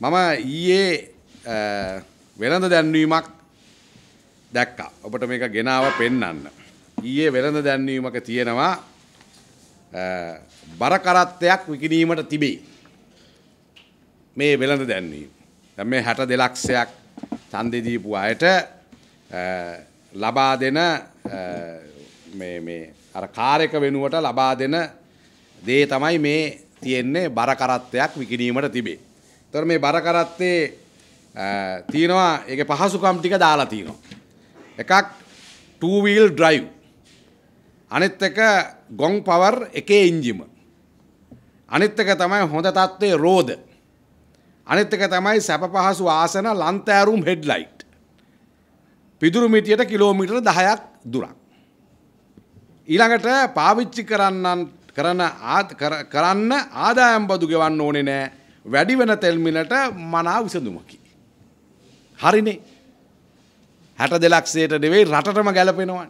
මම ඊයේ වෙළඳ දැන්වීමක් දැක්කා. ඔබට මේක ගෙනාව පෙන්නන්න. ඊයේ වෙළඳ දැන්වීමක තියෙනවා බරකරත්තයක් විකිණීමට තිබේ. මේ වෙළඳ දැන්වීම. දැන් මේ 62 ලක්ෂයක් ඡන්දෙ දීපු අයට ලබා දෙන මේ මේ අර කාර් එක වෙනුවට ලබා දෙන දේ තමයි මේ තියෙන්නේ බරකරත්තයක් විකිණීමට තිබේ. තොර මේ බරකරත්තේ තියෙනවා ඒක පහසුකම් ටික දාලා තියෙනවා. එකක් ටූවීල් ඩ්‍රයිව් අනිත් එක ගොං පවර් එකේ ඉංජිම. අනිත් එක තමයි හොඳ තත්ත්වයේ රෝද. අනිත් එක තමයි සැප පහසු ආසන ලන්තෑරුම් හෙඩ්ලයිට්. පිදුරු මිටියට කිලෝමීටර 10ක් දුරක්. ඊළඟට පාවිච්චි කරන්නන් කරන කරන්න ආදායම් බදු ගෙවන්න ඕනේ නෑ වැඩි වෙන තෙල් මිලට මනා විසඳුමකි. හරිනේ. හැට දෙලක්ෂයට නෙවෙයි රටටම ගැලපෙනවා.